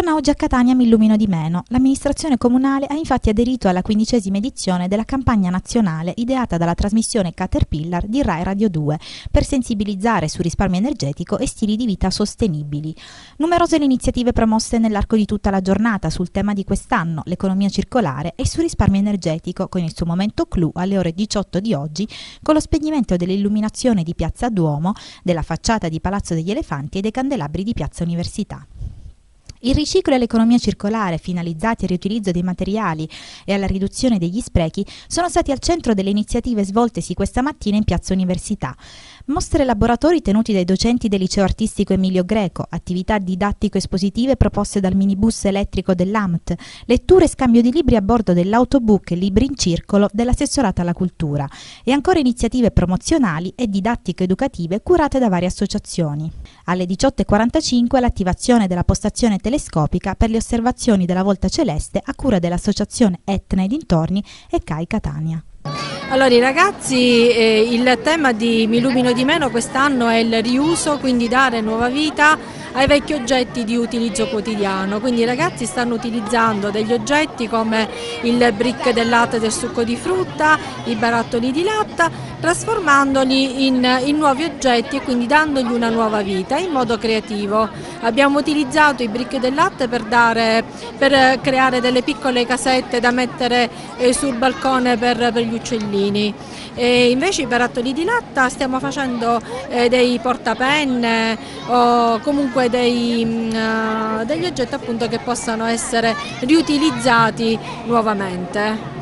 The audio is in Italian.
Torna oggi a Catania Mi illumino di meno. L'amministrazione comunale ha infatti aderito alla quindicesima edizione della campagna nazionale ideata dalla trasmissione Caterpillar di Rai Radio 2 per sensibilizzare su risparmio energetico e stili di vita sostenibili. Numerose le iniziative promosse nell'arco di tutta la giornata sul tema di quest'anno, l'economia circolare e sul risparmio energetico, con il suo momento clou alle ore 18 di oggi, con lo spegnimento dell'illuminazione di Piazza Duomo, della facciata di Palazzo degli Elefanti e dei candelabri di Piazza Università. Il riciclo e l'economia circolare, finalizzati al riutilizzo dei materiali e alla riduzione degli sprechi, sono stati al centro delle iniziative svoltesi questa mattina in Piazza Università. Mostre e laboratori tenuti dai docenti del liceo artistico Emilio Greco, attività didattico-espositive proposte dal minibus elettrico dell'AMT, letture e scambio di libri a bordo dell'autobook Libri in Circolo dell'assessorata alla cultura e ancora iniziative promozionali e didattico-educative curate da varie associazioni. Alle 18.45 l'attivazione della postazione telescopica per le osservazioni della volta celeste a cura dell'associazione Etna e dintorni e CAI Catania. Allora i ragazzi, eh, il tema di Mi illumino di meno quest'anno è il riuso, quindi dare nuova vita ai vecchi oggetti di utilizzo quotidiano, quindi i ragazzi stanno utilizzando degli oggetti come il brick del latte del succo di frutta, i barattoli di latta, trasformandoli in, in nuovi oggetti e quindi dandogli una nuova vita in modo creativo. Abbiamo utilizzato i brick del latte per, dare, per creare delle piccole casette da mettere eh, sul balcone per, per gli uccellini. E invece i barattoli di latta stiamo facendo eh, dei portapenne o comunque dei, mh, mm, degli oggetti appunto che possano essere riutilizzati nuovamente.